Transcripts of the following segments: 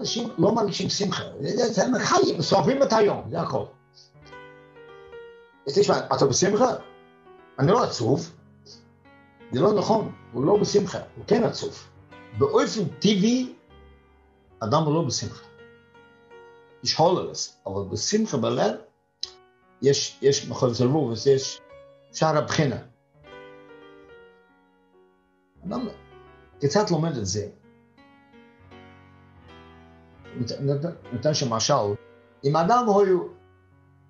אנשים לא מרגישים שמחה, הם חיים, שורפים את היום, זה הכל. אז תשמע, אתה בשמחה? אני לא עצוב. זה לא נכון, הוא לא בשמחה, הוא כן עצוב. באופן טבעי, אדם הוא לא בשמחה. יש הוללס, אבל בשמחה בלב, יש, יש בכל סלבובוס, יש שער הבחינה. אדם קצת לומד את זה. נתן שם משל, אם אדם היו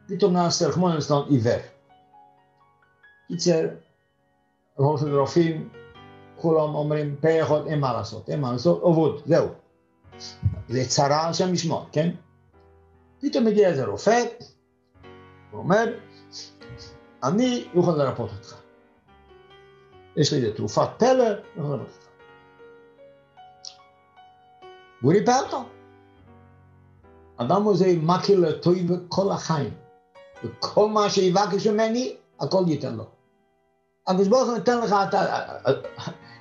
פתאום נעשה רחמון לסלון עיוור. קיצר, הולכים לרופאים, כולם אומרים פה אחד אין מה לעשות, אין מה לעשות, עבוד, זהו. זה צרה השם ישמור, כן? פתאום מגיע איזה רופא, הוא אומר, אני יכול לרפות אותך. יש לי איזה תרופת פלא, אני יכול לרפות אותך. והוא ריפא אותו. אדם הזה מכיר לטוב כל החיים. וכל מה שיבקש ממני, הכל ייתן לו. הקדוש ברוך הוא נותן לך, אתה,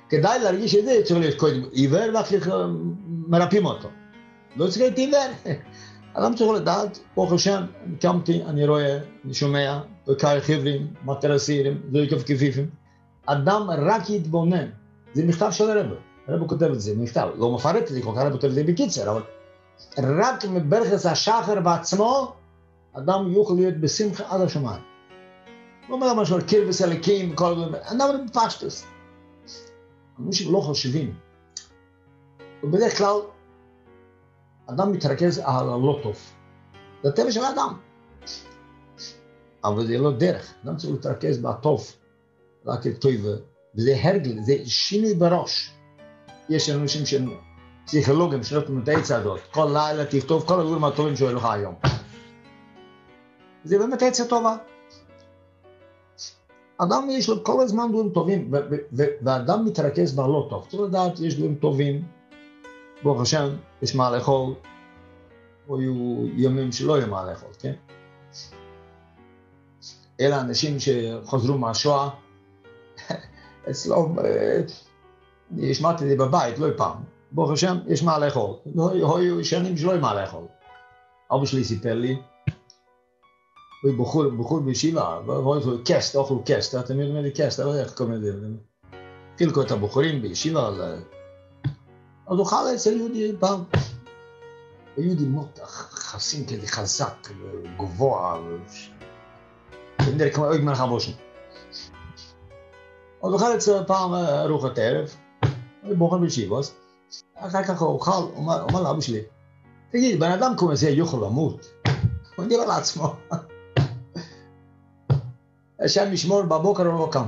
כדאי להרגיש את זה, צריך להיות קודם עיוור ואחר כך מרפאים אותו. לא צריך להיות עיוור. אדם צריך לדעת, ברוך השם, קמתי, אני רואה, אני שומע, בקר חיברים, מטרסירים, זוהי כפכפיפים. אדם רק יתבונן. זה מכתב של הרב. הרב כותב את זה, מכתב. לא מפרט את זה, כל כך הרב כותב את זה בקיצר, אבל רק מברכס השחר בעצמו, אדם יוכל להיות בשמחה עד השמיים. לא אומר משהו על קיר וסלקים, כל הדברים, אדם בפשטוס. אנשים לא חושבים. ובדרך כלל, אדם מתרכז על הלא טוב. זה הטבע של האדם. אבל זה לא דרך, אדם צריך להתרכז בטוב, רק את טוב, וזה הרגל, זה שינוי בראש. יש אנשים שהם פסיכולוגים את העצה הזאת, כל לילה תכתוב כל הדברים הטובים שהיו לך היום. זה באמת עצה טובה. אדם יש לו כל הזמן דברים טובים, ואדם מתרכז בלא טוב. צריך לדעת, יש דברים טובים, ברוך השם, יש מה לאכול, או יהיו ימים שלא יהיה מה לאכול, כן? אלה אנשים שחזרו מהשואה, אה, אני השמעתי את זה בבית, לא פעם. ברוך השם, יש מה לאכול. לא היו שנים שלא היה מה לאכול. אבא שלי סיפר לי, הוא בחור, בחור בישיבה, והוא אוכל קסט, אוכל קסט, יודעים מה זה קסט, יודע איך קוראים לזה. חילקו את הבחורים בישיבה, אז אז הוא חל אצל יהודי פעם. יהודי מאוד חסין כזה חזק, גבוה, כנראה כמו אויגמן חבושן. אז הוא חל אצל פעם ארוחת ערב, הוא בוחר בישיבות, אחר כך הוא אוכל, הוא אומר- לאבא שלי, תגיד, בן אדם כמו זה יכול למות? הוא דיבר לעצמו. השם ישמור בבוקר הוא לא קם.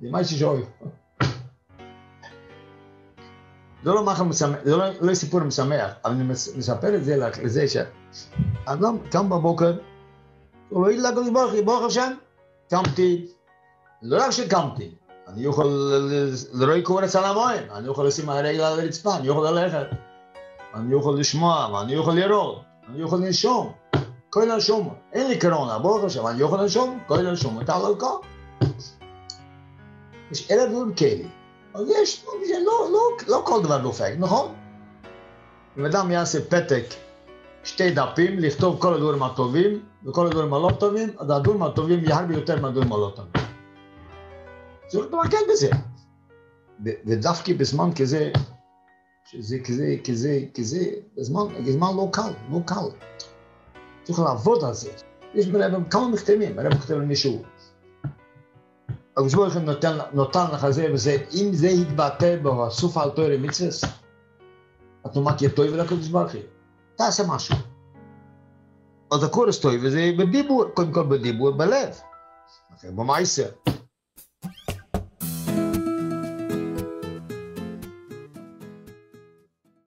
זה מה ששואל. זה לא מחר משמח, זה לא, לא סיפור משמח, אבל אני מס- מספר את זה לזה שאדם קם בבוקר, הוא לא יגיד לקדוש ברוך השם, קמתי, לא רק שקמתי, אני יכול ל- ל- לראות קורץ על המים, אני יכול לשים הרגל על הרצפה, אני יכול ללכת, אני יכול לשמוע, אני יכול לראות, אני יכול לנשום, כל הנשום, אין לי קורונה, ברוך השם, אני יכול לנשום, כל הנשום, אתה לא כה. יש אלף דברים כאלה. אז יש, לא, לא, לא כל דבר דופק, נכון? אם אדם יעשה פתק, שתי דפים, לכתוב כל הדברים הטובים וכל הדברים הלא טובים, אז הדברים הטובים יהיה הרבה יותר מהדברים הלא טובים. צריך להתמקד בזה. ו- ודווקא בזמן כזה, שזה כזה, כזה, כזה, בזמן, בזמן לא קל, לא קל. צריך לעבוד על זה. יש ברב כמה מכתבים, הרב כותב למישהו, הקדוש ברוך הוא נותן, נותן לך זה וזה, אם זה יתבטא בסוף על תורי מצווה, אתה מכיר טוב לקדוש ברוך הוא, תעשה משהו. אז הקורס טוב וזה בדיבור, קודם כל בדיבור, בלב. במעשר.